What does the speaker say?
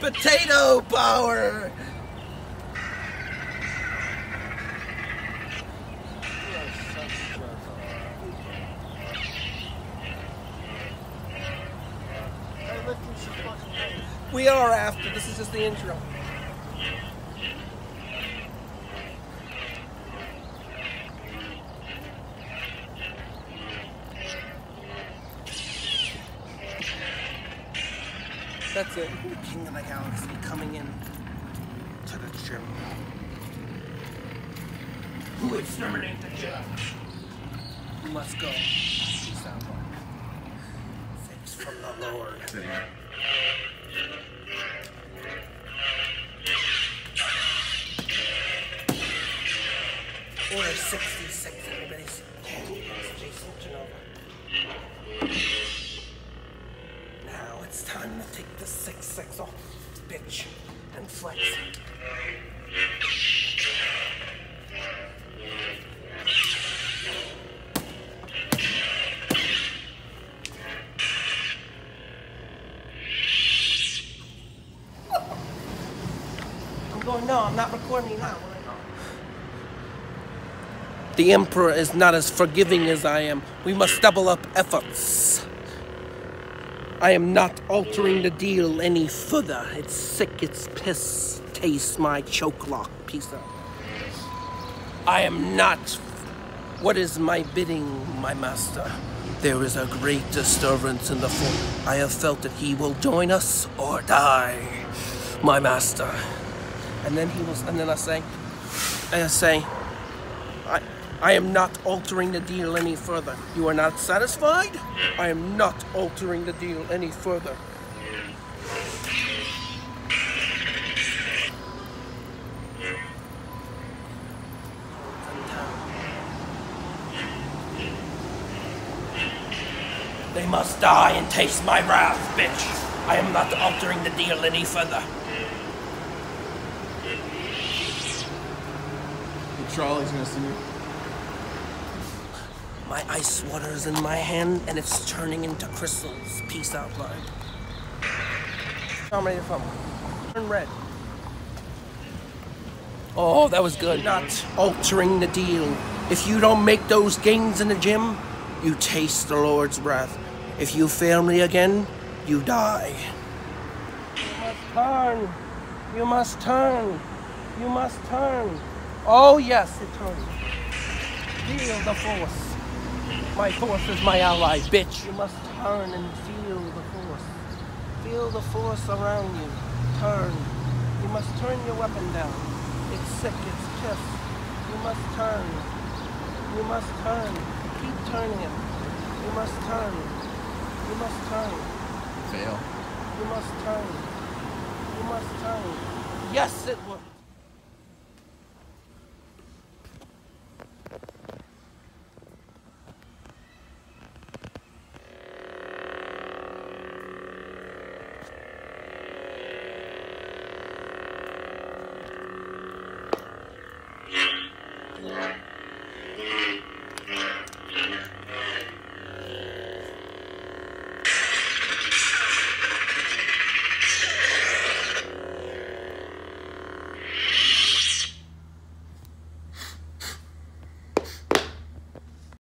potato power. We are after. This is just the intro. That's it. The King of the Galaxy coming in to the gym. Who exterminate the gym? Let's go. Peace out, Lord. Thanks from the Lord. Order 66, everybody's. It's Jason Genova. Now it's time to take the 6-6 off, bitch, and flex. I'm going, no, I'm not recording now. The Emperor is not as forgiving as I am. We must double up efforts. I am not altering the deal any further. It's sick, it's piss. Taste my choke lock. Out. I am not. What is my bidding, my master? There is a great disturbance in the fort. I have felt that he will join us or die, my master. And then he was, and then I say, I say, I, I am not altering the deal any further. You are not satisfied? I am not altering the deal any further. They must die and taste my wrath, bitch. I am not altering the deal any further. The trolley's gonna see you. My ice water is in my hand and it's turning into crystals. Peace out, bud. Turn red. Oh, that was good. Not altering the deal. If you don't make those gains in the gym, you taste the Lord's wrath. If you fail me again, you die. You must turn. You must turn. You must turn. Oh, yes, it turns. Feel the force. My force is my ally, bitch. You must turn and feel the force. Feel the force around you. Turn. You must turn your weapon down. It's sick, it's piss. You must turn. You must turn. Keep turning it. You must turn. You must turn. Fail. You must turn. You must turn. Yes, it worked. Yeah.